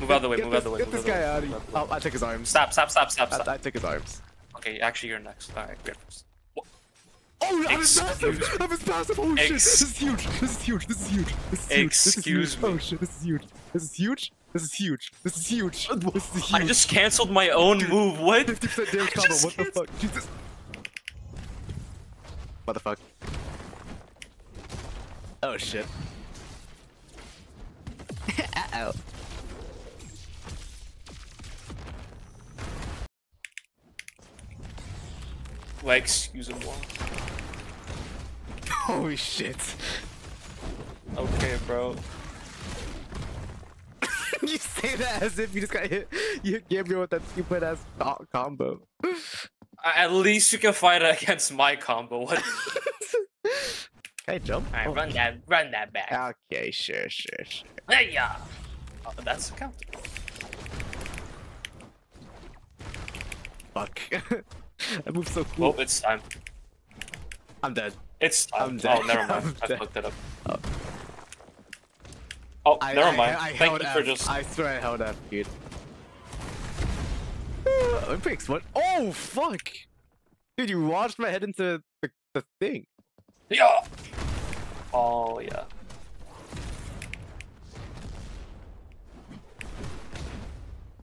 Move out of the way, Get move out of the way. get this out of the guy out of here. out of the way. Oh, I took his arms. Stop, stop, stop, stop, I, stop. I took his arms. Okay, actually, you're next. Alright, great. Oh, I'm his Excuse- passive! I'm his passive! Oh shit! Ex- This is huge! This is huge! This is huge! This is huge! This is Excuse huge. me. Oh shit! This is huge! This is huge! This is huge! This is huge! This is huge! I just canceled my own move. What? 50% damage combo. What the fuck? Jesus! What the fuck? Oh shit! Uh Like, excuse me. Holy shit! Okay, bro. you say that as if you just got hit. You gave me with that stupid ass co- combo. At least you can fight against my combo. What? Hey, jump. Alright, Oh. run that, run that back. Okay, sure, sure, sure. Hey, yeah. Oh, that's a counter. Fuck. I move so Oh, cool. it's time. I'm dead. It's time. I'm dead. Oh, never mind. I'm I fucked it up. Oh. Oh, I, never mind. I, I Thank held you F. for just. I swear I held F, dude. Uh, Olympics, what? Oh, fuck! Dude, you launched my head into the, the thing. Yeah. Oh yeah.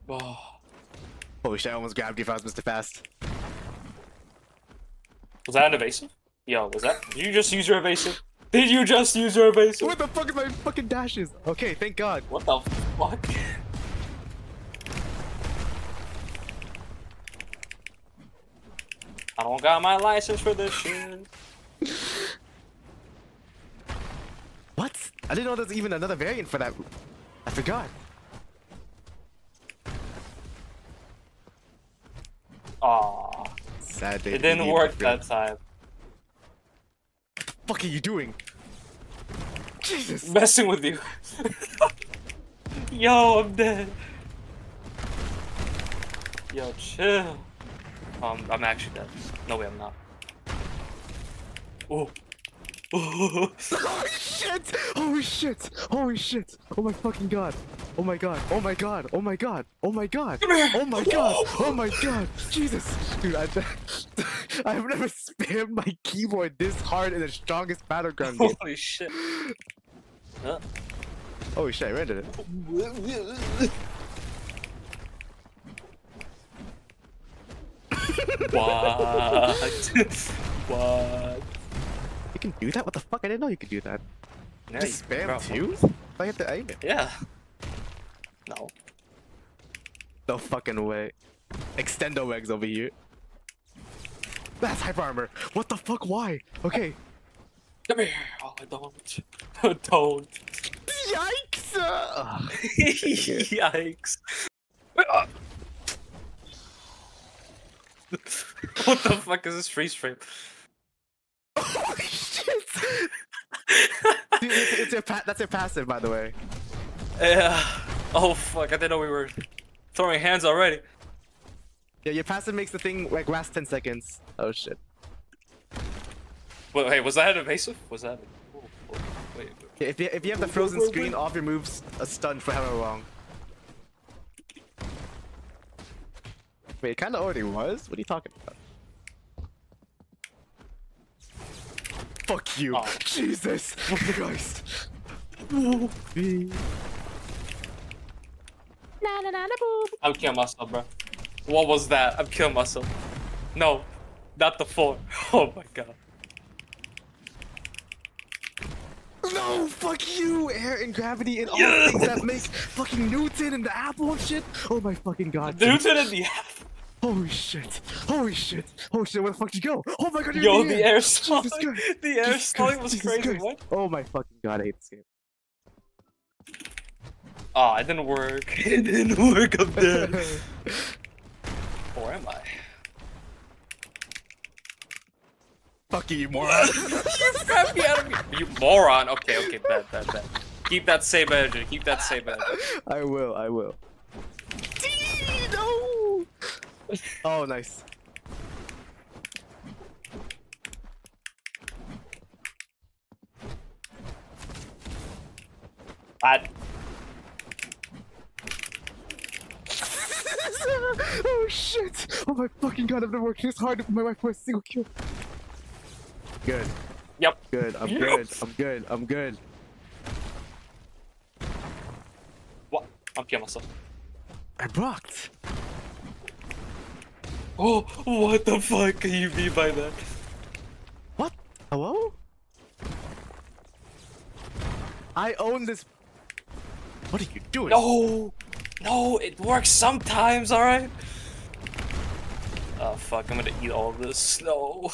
Oh. Holy shit, I almost grabbed you if I was Mr. Fast. Was that an evasive? Yo, was that? Did you just use your evasive? Did you just use your evasive? What the fuck is my fucking dashes? Okay, thank god. What the fuck? I don't got my license for this shit. What? I didn't know there's even another variant for that. I forgot. Aw, Sad day. it didn't work that time. fuck are you doing? Jesus! Messing with you. Yo, I'm dead. Yo, chill. Um, I'm actually dead. No way, I'm not. Oh. Holy shit! Holy shit! Holy shit! Oh my fucking god! Oh my god! Oh my god! Oh my god! Oh my god! Oh my god! Oh my god! Jesus! Dude, I, I've never spammed my keyboard this hard in the strongest battleground game. Holy shit. Huh? Holy shit, I rendered it. What? what? Can do that? What the fuck? I didn't know you could do that. Yeah, Just spam bro, two? I have to aim it. Yeah. No. No fucking way. Extendo legs over here. That's hyper armor. What the fuck? Why? Okay. Come here. Oh, I don't. don't. Yikes! Uh, Yikes. what the fuck is this freeze frame? Dude, it's, it's your that's your passive, by the way. Yeah. Oh fuck, I didn't know we were throwing hands already. Yeah, your passive makes the thing like last 10 seconds. Oh shit. Wait, wait was that an evasive? Was that? Oh, oh, wait, wait. Yeah, if you if you have the frozen screen, all of your moves are stunned for however long. Wait, it kind of already was. What are you talking about? Fuck you! Oh. Jesus! Oh my Christ! I'm killing myself, bro. What was that? I'm killing myself. No, not the four. Oh my god. No, fuck you! Air and gravity and all Yes! things that make fucking Newton and the apple and shit. Oh my fucking god! dude. Newton in the Holy shit! Holy shit! Holy shit! Where the fuck did you go? Oh my god! You're Yo, the the air stalling. The air stalling was Jesus crazy. Christ. What? Oh my fucking god! I hate this game. Oh, it didn't work. It didn't work. I'm dead. or am I? Fuck you, you moron! you grabbed me out of me. You moron. Okay, okay, bad, bad, bad. Keep that same energy. Keep that same energy. I will. I will. No! Oh, nice. Bad. Oh shit! Oh my fucking god, I've been working this hard for my wife for a single kill. Good. Yep. Good. I'm good. I'm good. I'm good. What? I'm killing myself. I blocked. Oh, what the fuck can you mean by that? What? Hello? I own this. What are you doing? No, no, it works sometimes. All right. Oh fuck! I'm gonna eat all this. No.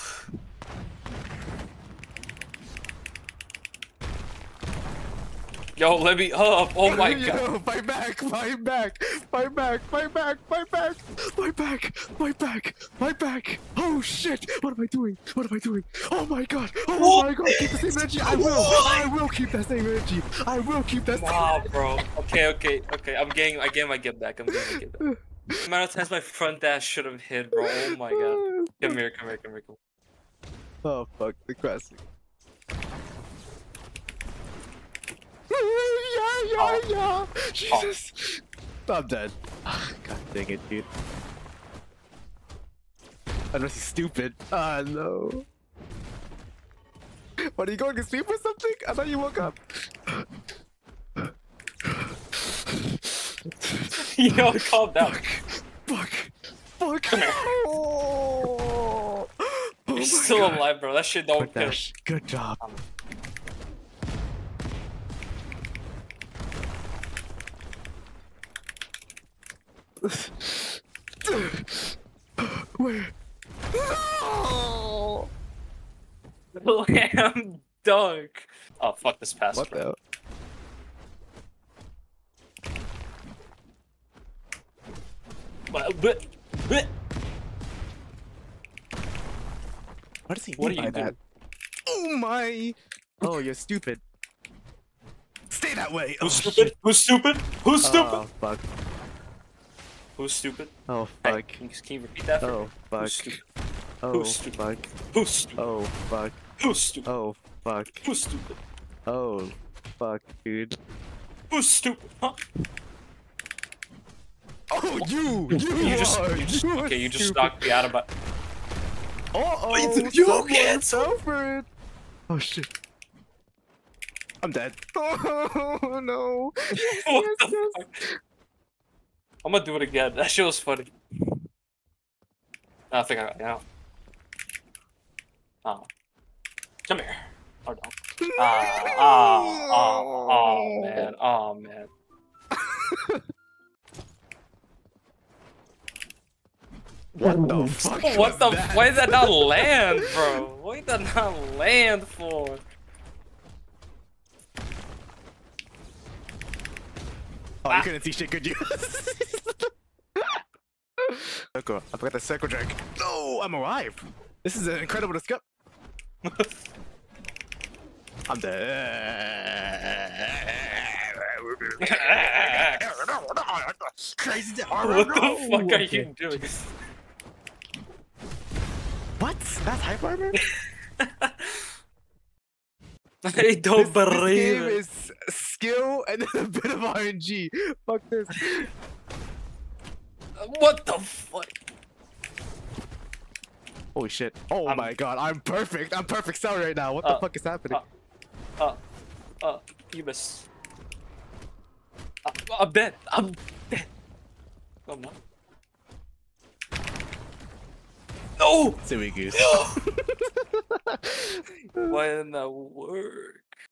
Yo, let me up. Oh, oh my Yo, god. My back, my back, my back, my back, my back, my back, my back, my back. Oh shit. What am I doing? What am I doing? Oh my god. Oh what? my god. Keep the same energy. I will. I will keep that same energy. I will keep that same Wow, bro. Okay, okay, okay. I'm getting, I'm getting my get back. I'm getting my get back. amount of times my front dash should have hit, bro. Oh my god. Come here, come here, come here, come here. Oh fuck, the crossing. Yeah, yeah, Oh. yeah. Jesus. I'm dead. God dang it, dude. Unless he's stupid. Ah, no. What, are you going to sleep or something? I thought you woke up. Yo, calm down. Fuck. Fuck. Here. Oh. Oh You're my still God. alive, bro. That shit don't kill. Good job. Where? No! Lamb dunk. Oh fuck this pass. What bro. the? But, but, but, What does he What mean are you by that? Oh my! Oh, you're stupid. Stay that way. who's oh, stupid? Who's stupid? Who's oh, stupid? Oh fuck. Who's stupid? Oh Hey, fuck. can, you, can you repeat that? Oh fuck. Who's stupid? Oh Who's stupid? fuck. Who's stupid? Oh fuck. Who's stupid? Oh fuck. Who's stupid? Oh fuck, dude. Who's stupid? Huh? Oh, you! You, You just, are! you just are okay. You just stupid. knocked me out of my. Oh, Wait, oh, you someone can't- fell it. Oh shit. I'm dead. Oh no. What yes, the yes. I'm gonna do it again. That shit was funny. I think I got out. Oh. Come here. Hold on. Ah, ah, ah, oh, man. Oh, man. What the fuck? What the? that? Why did that not land, bro? Why did that not land for? Oh, Ah. you couldn't see shit, could you? circle. I forgot the circle jerk. No, I'm alive. This is an incredible discovery. I'm dead. Crazy death. what the fuck are you doing? What? That's hype armor? I don't this, this believe game it. is skill and then a bit of RNG. Fuck this. What the fuck? Holy shit. Oh I'm- my god, I'm perfect. I'm perfect cell right now. What the Uh, fuck is happening? uh, Uh, uh, you miss. Uh, I'm dead. I'm dead. No, I'm not. No! Silly goose. Why didn't that work?